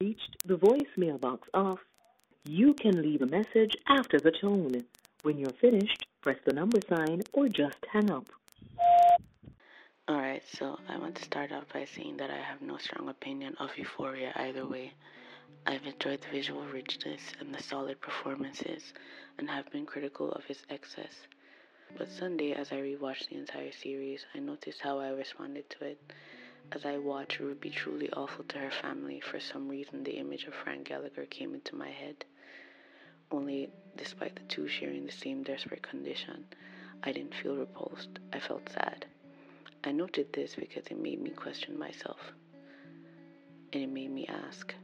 reached the voicemail box of you can leave a message after the tone. When you're finished, press the number sign or just hang up. Alright, so I want to start off by saying that I have no strong opinion of Euphoria either way. I've enjoyed the visual richness and the solid performances, and have been critical of its excess. But Sunday, as I rewatched the entire series, I noticed how I responded to it. As I watched it would be truly awful to her family, for some reason the image of Frank Gallagher came into my head. Only, despite the two sharing the same desperate condition, I didn't feel repulsed. I felt sad. I noted this because it made me question myself. And it made me ask,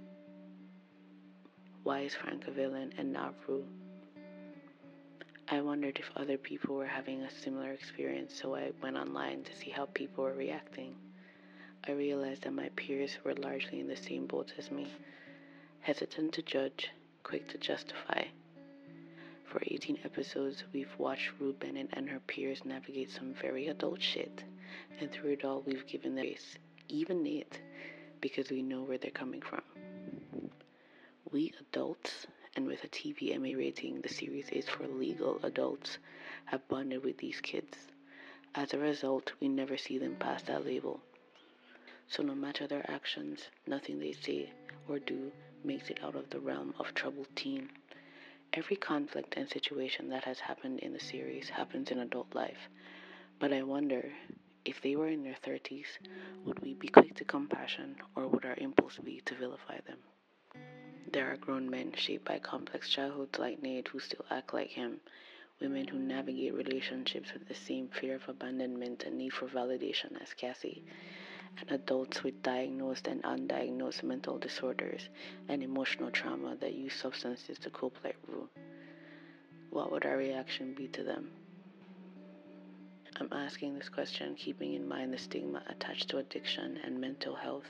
why is Frank a villain and not Rue? I wondered if other people were having a similar experience, so I went online to see how people were reacting. I realized that my peers were largely in the same boat as me, hesitant to judge, quick to justify. For 18 episodes, we've watched Rue Bennett and her peers navigate some very adult shit, and through it all, we've given them grace, even Nate, because we know where they're coming from. We adults, and with a TVMA rating, the series is for legal adults, have bonded with these kids. As a result, we never see them pass that label. So, no matter their actions, nothing they say or do makes it out of the realm of troubled teen. Every conflict and situation that has happened in the series happens in adult life, but I wonder if they were in their 30s, would we be quick to compassion or would our impulse be to vilify them? There are grown men shaped by complex childhoods like Nate who still act like him, women who navigate relationships with the same fear of abandonment and need for validation as Cassie and adults with diagnosed and undiagnosed mental disorders and emotional trauma that use substances to cope like Rue. What would our reaction be to them? I'm asking this question keeping in mind the stigma attached to addiction and mental health,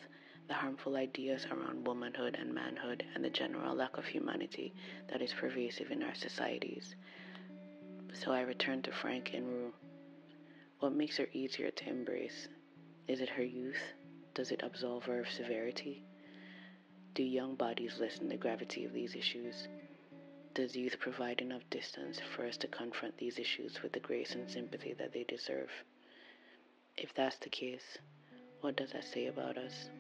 the harmful ideas around womanhood and manhood, and the general lack of humanity that is pervasive in our societies. So I return to Frank and Rue. What makes her easier to embrace is it her youth? Does it absolve her of severity? Do young bodies lessen the gravity of these issues? Does youth provide enough distance for us to confront these issues with the grace and sympathy that they deserve? If that's the case, what does that say about us?